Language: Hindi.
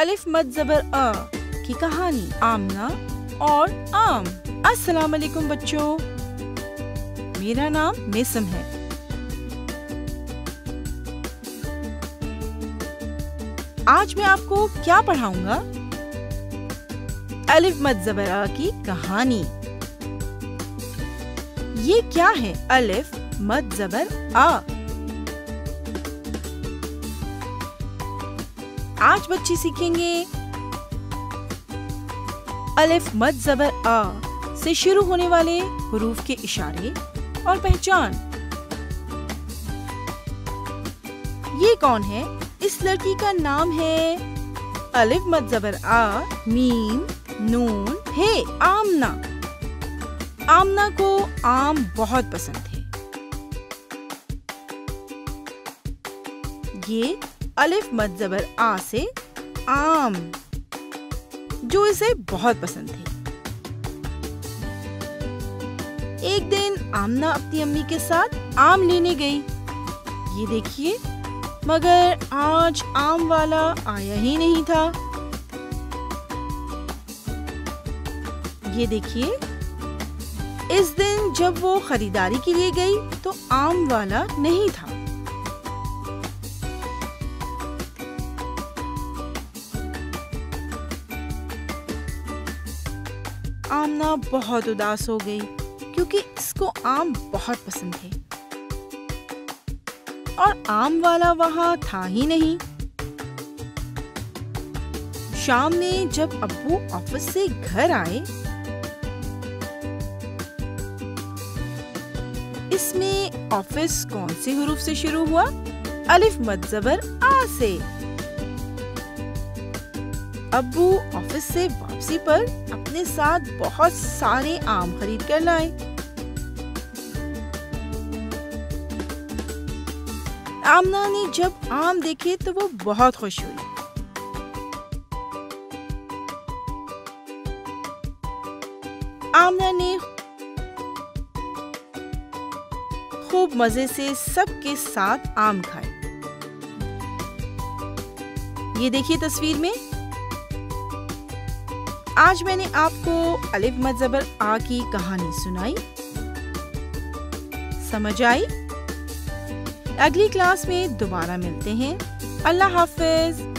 अलिफ मद जबर अ की कहानी आमना और आम। अस्सलाम वालेकुम बच्चों। मेरा नाम मेसम है। आज मैं आपको क्या पढ़ाऊँगा? अलिफ मद जबर अ की कहानी। ये क्या है? अलिफ मद जबर आ आज बच्चे सीखेंगे। अलिफ मद जबर आ से शुरू होने वाले हरूफ के इशारे और पहचान। ये कौन है? इस लड़की का नाम है अलिफ मद जबर आ, मीम, नून, हे, आमना। आमना को आम बहुत पसंद है। ये अलिफ मद जबर आ से आम, जो इसे बहुत पसंद थे। एक दिन आमना अपनी अम्मी के साथ आम लेने गई। ये देखिए, मगर आज आम वाला आया ही नहीं था। ये देखिए, इस दिन जब वो खरीदारी के लिए गई तो आम वाला नहीं था। आमना बहुत उदास हो गई, क्योंकि इसको आम बहुत पसंद थे। और आम वाला वहाँ था ही नहीं। शाम में जब अब्बू ऑफ़िस से घर आए, इसमें ऑफ़िस कौन से हरूफ से शुरू हुआ? अलिफ मद जबर आ से। अब्बू ऑफ़िस से वापसी पर अपने साथ बहुत सारे आम खरीद कर लाए। आमना ने जब आम देखे तो वो बहुत खुश हुई। आमना ने खूब मज़े से सबके साथ आम खाए। ये देखिए तस्वीर में। आज मैंने आपको अलिफ मजबर आ की कहानी सुनाई। समझ आई? अगली क्लास में दोबारा मिलते हैं। अल्लाह हाफिज।